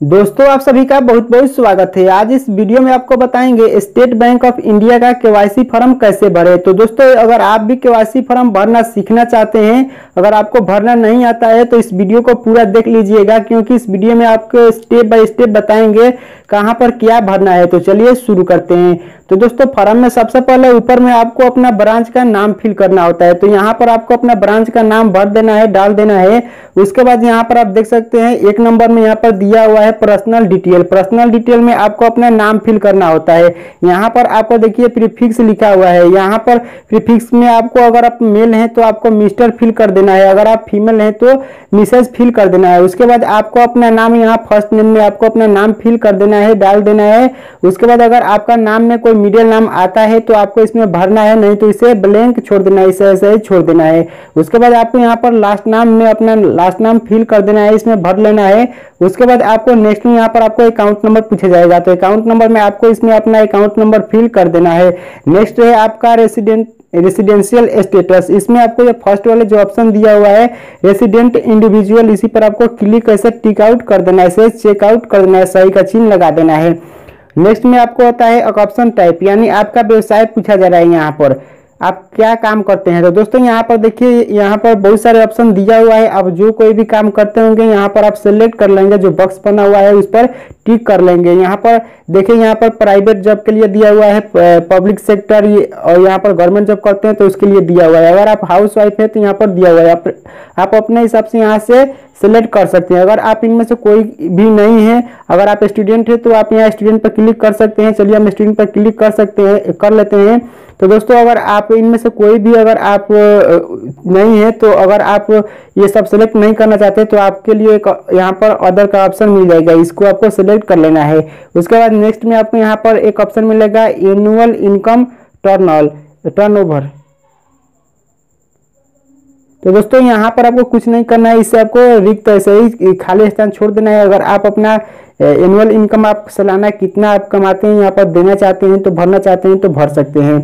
दोस्तों, आप सभी का बहुत बहुत स्वागत है। आज इस वीडियो में आपको बताएँगे, स्टेट बैंक ऑफ़ इंडिया का केवाईसी फॉर्म कैसे भरे? तो दोस्तों, अगर आप भी केवाईसी फॉर्म भरना सीखना चाहते हैं, अगर आपको भरना नहीं आता है तो इस वीडियो को पूरा देख लीजिएगा, क्योंकि इस वीडियो में आपको स्टेप बाय स्टेप बताएँगे कहाँ पर क्या भरना है? तो चलिए शुरू करते हैं। तो दोस्तों फॉर्म में सबसे पहले ऊपर में आपको अपना ब्रांच का नाम फिल करना होता है। तो यहाँ पर आपको अपना ब्रांच का नाम भर देना है, डाल देना है। उसके बाद यहाँ पर आप देख सकते हैं, एक नंबर में यहाँ पर दिया हुआ है पर्सनल डिटेल पर्सनल डिटेल में आपको अपना नाम फिल करना होता है। यहाँ पर आपको देखिए प्रीफिक्स लिखा हुआ है। यहाँ पर प्रीफिक्स में आपको अगर आप मेल हैं तो आपको मिस्टर फिल कर देना है। अगर आप फीमेल हैं तो मिसेज फिल कर देना है। उसके बाद आपको अपना नाम, यहाँ फ़र्स्ट नेम में आपको अपना नाम फिल कर देना है, डाल देना है। उसके बाद अगर आपका नाम में कोई मिडिल नाम आता है तो आपको इसमें भरना है, नहीं तो इसे ब्लैंक छोड़ देना है, इसे ऐसे ही छोड़ देना है। उसके बाद आपको यहाँ पर लास्ट नाम में अपना लास्ट नाम फिल कर देना है, इसमें भर लेना है। उसके बाद आपको नेक्स्ट में यहाँ पर आपको अकाउंट नंबर पूछा जाएगा। तो अकाउंट नंबर में आपको इसमें अपना अकाउंट नंबर फिल कर देना है। नेक्स्ट है आपका रेसिडेंट रेसिडेंशियल स्टेटस इसमें आपको ये फ़र्स्ट वाले जो ऑप्शन दिया हुआ है रेसिडेंट इंडिविजुअल इसी पर आपको क्लिक ऐसे टिक आउट कर देना है चेकआउट कर देना है, सही का चिन्ह लगा देना है। नेक्स्ट में आपको होता है ऑप्शन टाइप यानी आपका व्यवसाय पूछा जा रहा है यहाँ पर। आप क्या काम करते हैं? तो दोस्तों यहाँ पर देखिए यहाँ पर बहुत सारे ऑप्शन दिया हुआ है। आप जो कोई भी काम करते होंगे यहाँ पर आप सेलेक्ट कर लेंगे जो बॉक्स बना हुआ है उस पर टिक कर लेंगे। यहाँ पर देखिए यहाँ पर प्राइवेट जॉब के लिए दिया हुआ है पब्लिक सेक्टर और यहाँ पर गवर्नमेंट जॉब करते हैं तो उसके लिए दिया हुआ है। अगर आप हाउस वाइफ है तो यहाँ पर दिया हुआ है। आप, अपने हिसाब से यहाँ से सिलेक्ट कर सकते हैं। अगर आप इनमें से कोई भी नहीं है, अगर आप स्टूडेंट है तो आप यहाँ स्टूडेंट पर क्लिक कर सकते हैं। चलिए हम स्टूडेंट पर क्लिक कर सकते हैं, कर लेते हैं। तो दोस्तों, अगर आप इनमें से कोई भी अगर आप नहीं है तो अगर आप ये सब सिलेक्ट नहीं करना चाहते तो आपके लिए यहाँ पर अदर का ऑप्शन मिल जाएगा। इसको आपको सिलेक्ट कर लेना है। उसके बाद नेक्स्ट में आपको यहाँ पर एक ऑप्शन मिलेगा annual income turn turnover तो दोस्तों, यहाँ पर आपको कुछ नहीं करना है। इससे आपको रिक्त ऐसे ही खाली स्थान छोड़ देना है। अगर आप अपना एनुअल इनकम आप सालाना कितना आप कमाते हैं, यहाँ पर देना चाहते हैं तो भरना चाहते हैं तो भर सकते हैं।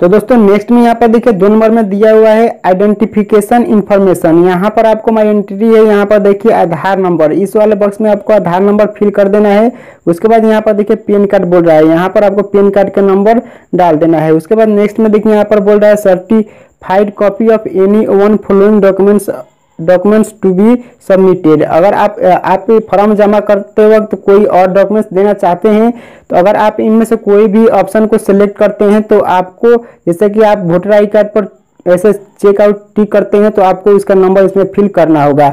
तो दोस्तों नेक्स्ट में यहाँ पर देखिए, दो नंबर में दिया हुआ है आइडेंटिफिकेशन इन्फॉर्मेशन यहाँ पर आपको एंट्री है, यहाँ पर देखिए आधार नंबर इस वाले बॉक्स में आपको आधार नंबर फिल कर देना है। उसके बाद यहाँ पर देखिए पेन कार्ड बोल रहा है। यहाँ पर आपको पेन कार्ड का नंबर डाल देना है। उसके बाद नेक्स्ट में देखिए, यहाँ पर बोल रहा है certified copy of any one following documents documents to be submitted अगर आप आप फॉर्म जमा करते वक्त कोई और डॉक्यूमेंट्स देना चाहते हैं तो अगर आप इनमें से कोई भी ऑप्शन को सिलेक्ट करते हैं तो आपको, जैसे कि आप वोटर आई कार्ड पर ऐसे चेकआउट टिक करते हैं तो आपको इसका नंबर इसमें फिल करना होगा।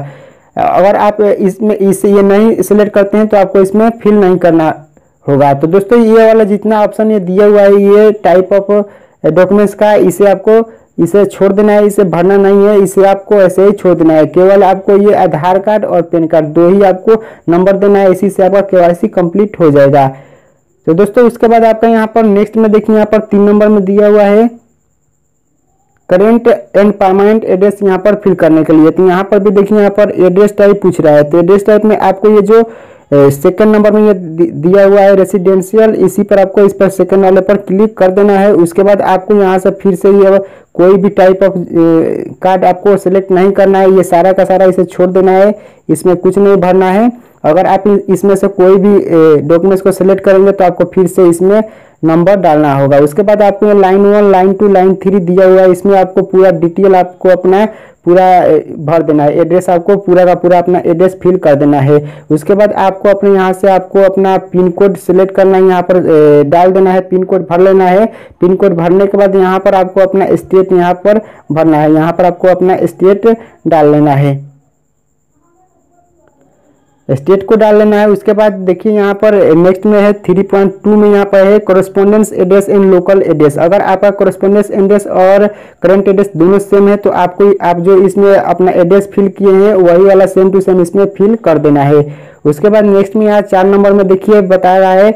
अगर आप इसमें, इस ये नहीं सिलेक्ट करते हैं तो आपको इसमें फिल नहीं करना होगा। तो दोस्तों, ये वाला जितना ऑप्शन ये दिया हुआ है, ये टाइप ऑफ़ डॉक्यूमेंट्स का, इसे आपको इसे छोड़ देना है, इसे भरना नहीं है, इसे आपको ऐसे ही छोड़ देना है। केवल आपको ये आधार कार्ड और पैन कार्ड दो ही आपको नंबर देना है, इसी से आपका केवाईसी कंप्लीट हो जाएगा। तो दोस्तों उसके बाद आपका यहाँ पर नेक्स्ट में देखिए, यहाँ पर तीन नंबर में दिया हुआ है। करेंट एंड परमानेंट एड्रेस यहाँ पर फिल करने के लिए। तो यहाँ पर भी देखिए, यहाँ पर एड्रेस टाइप पूछ रहा है। तो एड्रेस टाइप में आपको ये जो सेकंड नंबर में ये दिया हुआ है रेसिडेंशियल इसी पर आपको इस पर सेकंड वाले पर क्लिक कर देना है। उसके बाद आपको यहाँ से फिर से ये कोई भी टाइप ऑफ़ कार्ड आपको सेलेक्ट नहीं करना है, ये सारा का सारा इसे छोड़ देना है, इसमें कुछ नहीं भरना है। अगर आप इसमें से कोई भी डॉक्यूमेंट्स को सिलेक्ट करेंगे तो आपको फिर से इसमें नंबर डालना होगा। उसके बाद आपको line one line two line three दिया हुआ है, इसमें आपको पूरा डिटेल आपको अपना पूरा भर देना है। एड्रेस आपको पूरा का पूरा अपना एड्रेस फिल कर देना है। उसके बाद आपको अपने यहाँ से आपको अपना पिन कोड सिलेक्ट करना है। यहाँ पर डाल देना है पिन कोड भर लेना है। पिन कोड भरने के बाद यहाँ पर आपको अपना स्टेट यहाँ पर भरना है। यहाँ पर आपको अपना स्टेट डाल लेना है। स्टेट को डाल लेना है। उसके बाद देखिए यहाँ पर नेक्स्ट में है थ्री पॉइंट टू में यहाँ पर है correspondence address and local address अगर आपका कोरस्पोंडेंस एड्रेस और करंट एड्रेस दोनों सेम है तो आपको आप जो इसमें अपना एड्रेस फिल किए हैं, वही वाला सेम टू सेम इसमें फिल कर देना है। उसके बाद नेक्स्ट में यहाँ चार नंबर में देखिए बता रहा है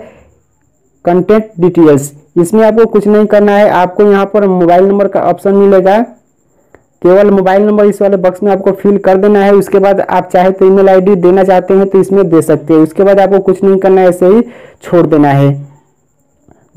कंटेंट डिटेल्स इसमें आपको कुछ नहीं करना है। आपको यहाँ पर मोबाइल नंबर का ऑप्शन मिलेगा। केवल मोबाइल नंबर इस वाले बॉक्स में आपको फिल कर देना है, उसके बाद आप चाहे तो ईमेल आईडी देना चाहते हैं तो इसमें दे सकते हैं। उसके बाद आपको कुछ नहीं करना है, ऐसे ही छोड़ देना है।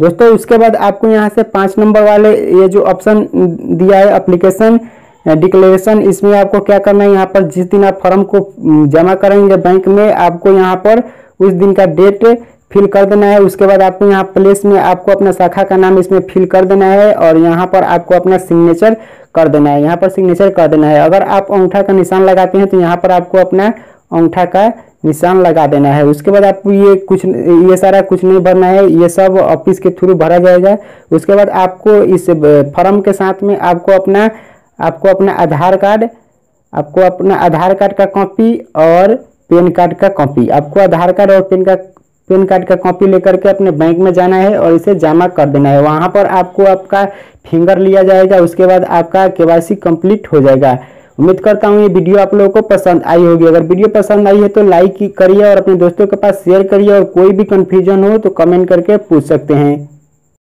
दोस्तों, उसके बाद आपको यहाँ से पाँच नंबर वाले ये जो ऑप्शन दिया है अप्लीकेशन डिक्लेरेशन इसमें आपको क्या करना है, यहाँ पर जिस दिन आप फॉर्म को जमा करेंगे बैंक में, आपको यहाँ पर उस दिन का डेट फिल कर देना है। उसके बाद आपको यहाँ प्लेस में आपको अपना शाखा का नाम इसमें फिल कर देना है और यहाँ पर आपको अपना सिग्नेचर कर देना है। यहाँ पर सिग्नेचर कर देना है। अगर आप अंगूठा का निशान लगाते हैं तो यहाँ पर आपको अपना अंगूठा का निशान लगा देना है। उसके बाद आपको ये कुछ ये सारा कुछ नहीं भरना है। ये सब ऑफ़िस के थ्रू भरा जाएगा। उसके बाद आपको इस फॉर्म के साथ में आपको अपना आपको अपना आधार कार्ड आपको अपना आधार कार्ड का कॉपी और पेन कार्ड का कॉपी आपको आधार कार्ड और पेन का पेन कार्ड का कॉपी लेकर के अपने बैंक में जाना है और इसे जमा कर देना है। वहाँ पर आपको आपका फिंगर लिया जाएगा, उसके बाद आपका के कंप्लीट हो जाएगा। उम्मीद करता हूँ ये वीडियो आप लोगों को पसंद आई होगी। अगर वीडियो पसंद आई है तो लाइक करिए और अपने दोस्तों के पास शेयर करिए और कोई भी कन्फ्यूज़न हो तो कमेंट करके पूछ सकते हैं।